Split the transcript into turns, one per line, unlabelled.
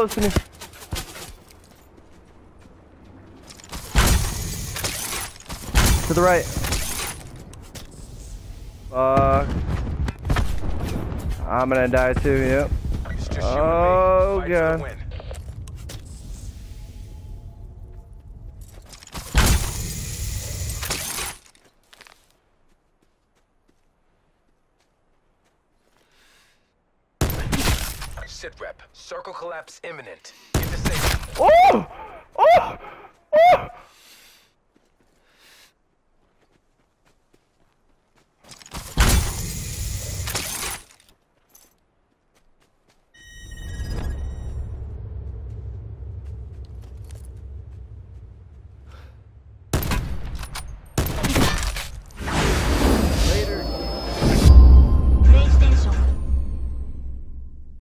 close to me. To the right. Fuck. I'm gonna die too, yep.
It's just you
Oh,
and me. Fight for the
God.
Sit rep. Circle collapse imminent.
Oh!